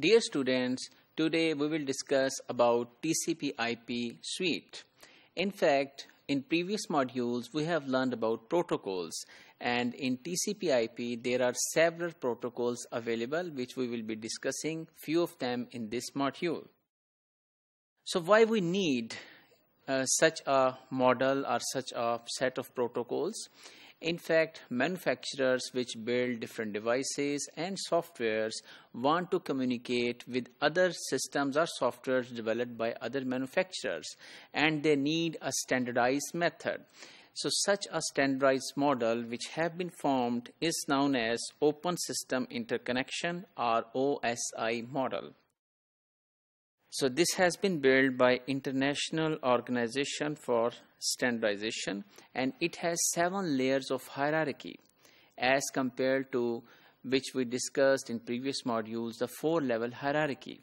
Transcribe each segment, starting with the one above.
Dear students, today we will discuss about TCP IP suite. In fact, in previous modules we have learned about protocols and in TCP IP there are several protocols available which we will be discussing few of them in this module. So why we need uh, such a model or such a set of protocols? In fact, manufacturers which build different devices and softwares want to communicate with other systems or softwares developed by other manufacturers and they need a standardized method. So such a standardized model which have been formed is known as Open System Interconnection or OSI model. So this has been built by International Organization for Standardization and it has seven layers of hierarchy as compared to which we discussed in previous modules the four level hierarchy.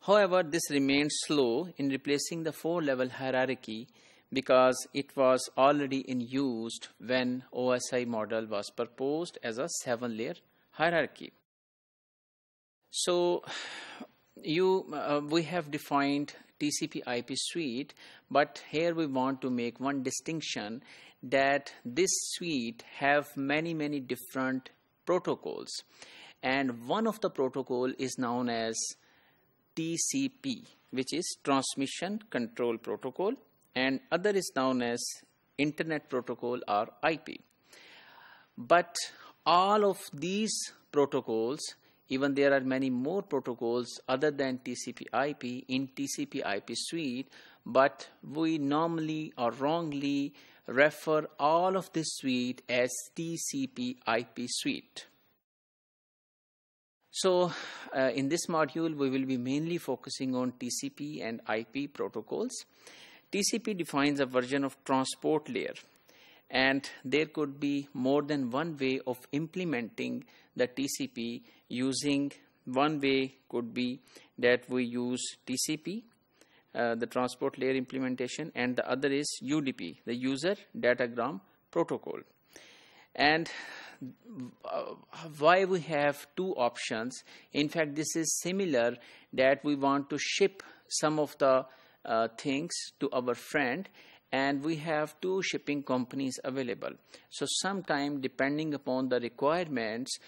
However, this remains slow in replacing the four level hierarchy because it was already in use when OSI model was proposed as a seven layer hierarchy. So you uh, we have defined TCP IP suite but here we want to make one distinction that this suite have many many different protocols. And one of the protocol is known as TCP which is transmission control protocol and other is known as internet protocol or IP but all of these protocols even there are many more protocols other than TCP IP in TCP IP suite, but we normally or wrongly refer all of this suite as TCP IP suite. So uh, in this module, we will be mainly focusing on TCP and IP protocols. TCP defines a version of transport layer and there could be more than one way of implementing the TCP using one way could be that we use TCP uh, the transport layer implementation and the other is UDP the user datagram protocol. And uh, why we have two options? In fact this is similar that we want to ship some of the uh, things to our friend and we have two shipping companies available so sometime depending upon the requirements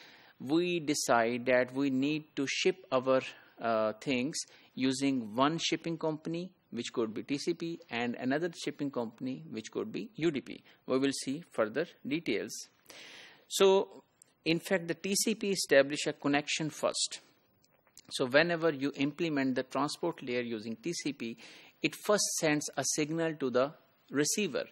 we decide that we need to ship our uh, things using one shipping company which could be TCP and another shipping company which could be UDP. We will see further details. So in fact the TCP establish a connection first. So whenever you implement the transport layer using TCP, it first sends a signal to the receiver.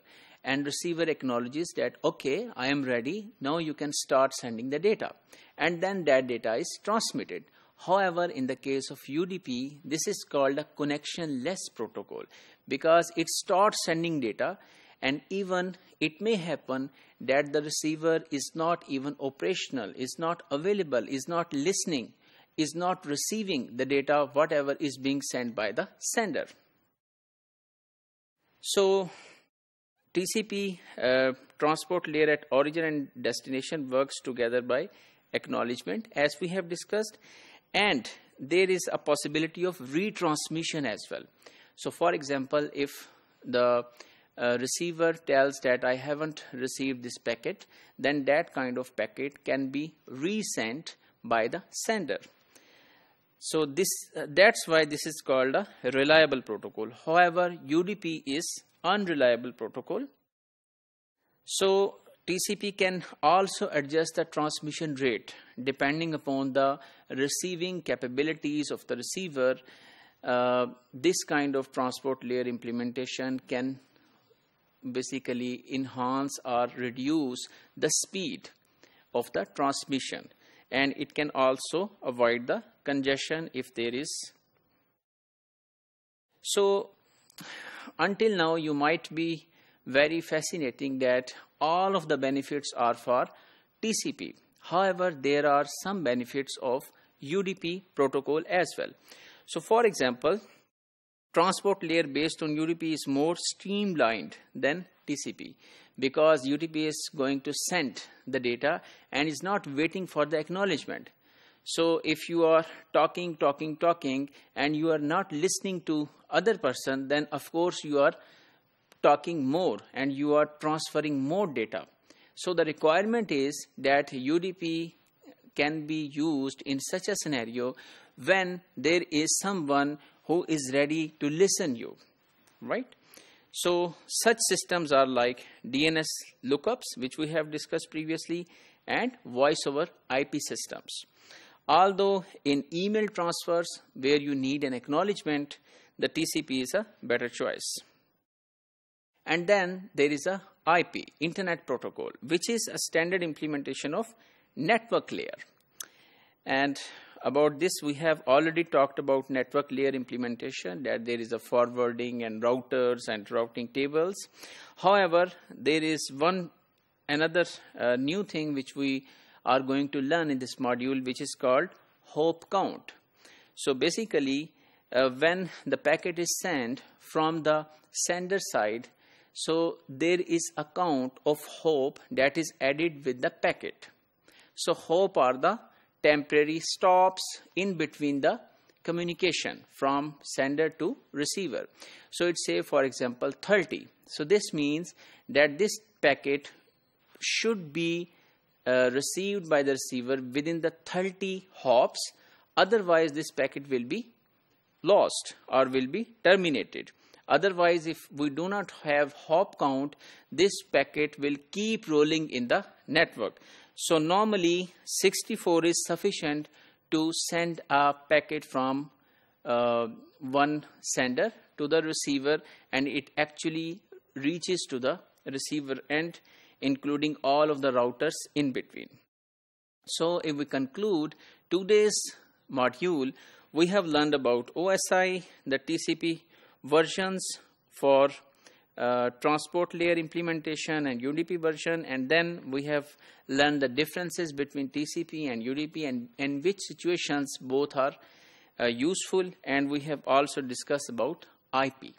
And receiver acknowledges that okay I am ready. Now you can start sending the data. And then that data is transmitted. However in the case of UDP this is called a connectionless protocol because it starts sending data and even it may happen that the receiver is not even operational is not available is not listening is not receiving the data whatever is being sent by the sender so TCP uh, transport layer at origin and destination works together by acknowledgement as we have discussed and there is a possibility of retransmission as well. So for example, if the uh, receiver tells that I haven't received this packet, then that kind of packet can be resent by the sender. So this uh, that's why this is called a reliable protocol. However, UDP is unreliable protocol. So TCP can also adjust the transmission rate depending upon the receiving capabilities of the receiver. Uh, this kind of transport layer implementation can basically enhance or reduce the speed of the transmission and it can also avoid the congestion if there is. So until now you might be very fascinating that all of the benefits are for TCP. However, there are some benefits of UDP protocol as well. So for example, transport layer based on UDP is more streamlined than TCP because UDP is going to send the data and is not waiting for the acknowledgement. So if you are talking, talking, talking, and you are not listening to other person, then of course you are talking more and you are transferring more data. So the requirement is that UDP can be used in such a scenario when there is someone who is ready to listen you, right? So such systems are like DNS lookups, which we have discussed previously, and voice over IP systems. Although in email transfers where you need an acknowledgement, the TCP is a better choice. And then there is a IP, Internet Protocol, which is a standard implementation of network layer. And about this, we have already talked about network layer implementation, that there is a forwarding and routers and routing tables. However, there is one another uh, new thing which we are going to learn in this module, which is called hope count. So basically, uh, when the packet is sent from the sender side, so there is a count of hope that is added with the packet. So hope are the temporary stops in between the communication from sender to receiver. So it say for example 30. So this means that this packet should be uh, received by the receiver within the 30 hops otherwise this packet will be lost or will be terminated. Otherwise, if we do not have hop count, this packet will keep rolling in the network. So normally 64 is sufficient to send a packet from uh, one sender to the receiver and it actually reaches to the receiver end including all of the routers in between. So if we conclude today's module, we have learned about OSI, the TCP versions for uh, transport layer implementation and UDP version and then we have learned the differences between TCP and UDP and in which situations both are uh, useful and we have also discussed about IP.